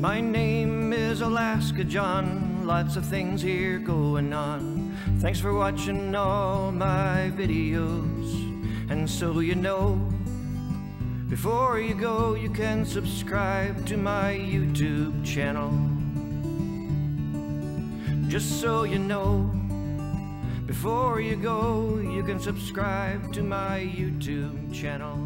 My name is Alaska John, lots of things here going on. Thanks for watching all my videos. And so you know, before you go, you can subscribe to my YouTube channel. Just so you know, before you go, you can subscribe to my YouTube channel.